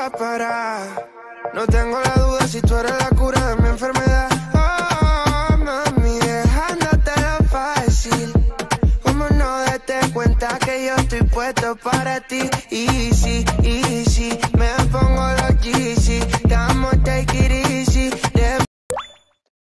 a parar. No tengo la duda si tú eres la cura de mi enfermedad. Oh, mami, dejándotelo fácil. ¿Cómo no date cuenta que yo estoy puesto para ti? Easy, easy.